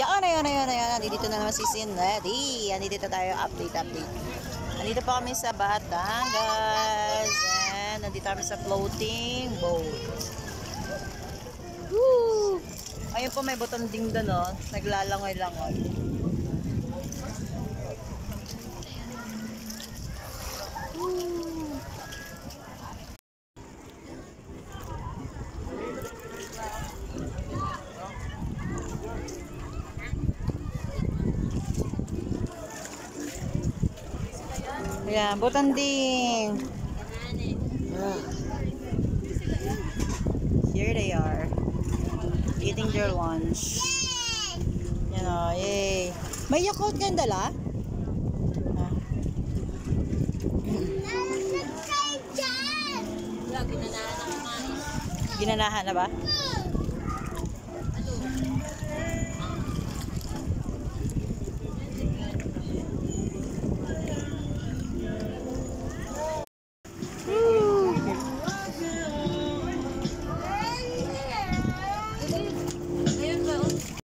Yan, ayan, ayan, ayan. Nandito na naman si Sinlady. Nandito tayo, update, update. Nandito pa kami sa Batangas. And nandito kami sa floating boat. Woo! Ayun po, may butong ding doon, oh. Naglalangoy-langoy. Ayan, butanding. Mm. Here they are. Eating their lunch. Yan o, yay. May Yakult ka dala? Ah. Ginanahan na ba?